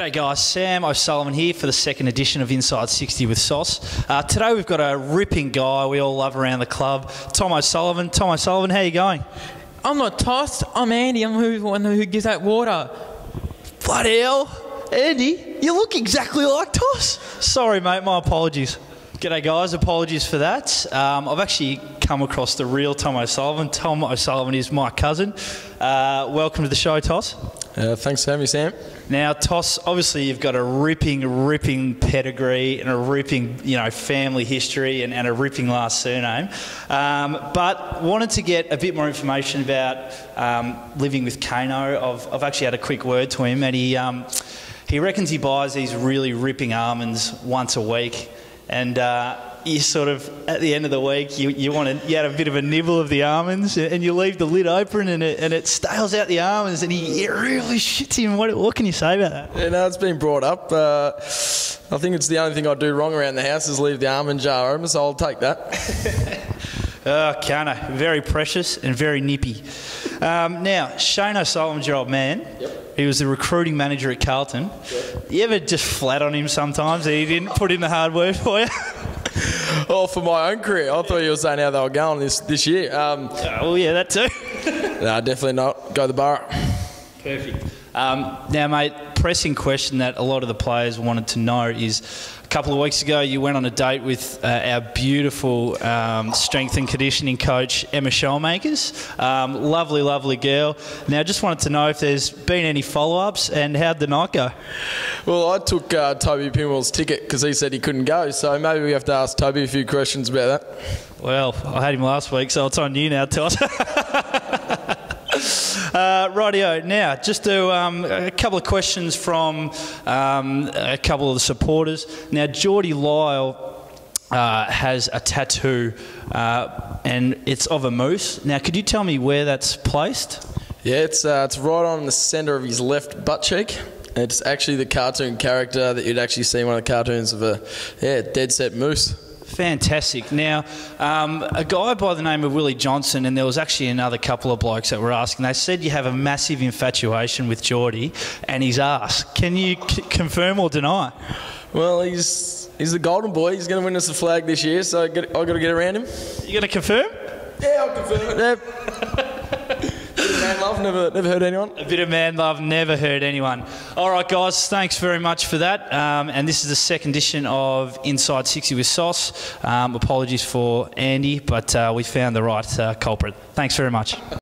G'day guys, Sam O'Sullivan here for the second edition of Inside 60 with Sauce. Uh, today we've got a ripping guy we all love around the club, Tom O'Sullivan. Tom O'Sullivan, how you going? I'm not tossed. I'm Andy. I'm the one who gives out water. Bloody hell, Andy, you look exactly like Toss. Sorry mate, my apologies. G'day guys, apologies for that. Um, I've actually come across the real Tom O'Sullivan. Tom O'Sullivan is my cousin. Uh, welcome to the show, Toss. Uh, thanks for having me, Sam. Now, Toss, obviously you've got a ripping, ripping pedigree and a ripping, you know, family history and, and a ripping last surname. Um, but wanted to get a bit more information about um, living with Kano. I've, I've actually had a quick word to him and he, um, he reckons he buys these really ripping almonds once a week. And uh, you sort of, at the end of the week, you, you want to, you had a bit of a nibble of the almonds and you leave the lid open and it, and it stales out the almonds and he, it really shits him. What, what can you say about that? Yeah, no, it's been brought up. Uh, I think it's the only thing I do wrong around the house is leave the almond jar open, so I'll take that. Oh, Kana, very precious and very nippy. Um, now, Shane O'Sullivan's your old man. Yep. He was the recruiting manager at Carlton. Yep. You ever just flat on him sometimes that he didn't put in the hard work for you? oh, for my own career. I thought you were saying how they were going this, this year. Um, oh, yeah, that too. no, definitely not. Go the bar. Perfect. Um, now, mate, pressing question that a lot of the players wanted to know is a couple of weeks ago you went on a date with uh, our beautiful um, strength and conditioning coach, Emma Showmakers. Um, lovely, lovely girl. Now, just wanted to know if there's been any follow ups and how'd the night go? Well, I took uh, Toby Pinwill's ticket because he said he couldn't go, so maybe we have to ask Toby a few questions about that. Well, I had him last week, so it's on you now, Todd. Uh, rightio. Now, just to, um, a couple of questions from um, a couple of the supporters. Now, Geordie Lyle. Uh, has a tattoo uh, and it's of a moose. Now, could you tell me where that's placed? Yeah, it's, uh, it's right on the centre of his left butt cheek. It's actually the cartoon character that you'd actually see in one of the cartoons of a yeah, dead set moose. Fantastic. Now, um, a guy by the name of Willie Johnson, and there was actually another couple of blokes that were asking, they said you have a massive infatuation with Geordie and his ass. Can you c- confirm or deny? Well, he's he's the golden boy. He's going to win us the flag this year, so I've got to get around him. You going to confirm? Yeah, I'll confirm it. Yeah. man love, never, never hurt anyone. A bit of man love, never heard anyone. All right, guys, thanks very much for that. Um, and this is the second edition of Inside 60 with Sauce. Um, apologies for Andy, but uh, we found the right uh, culprit. Thanks very much.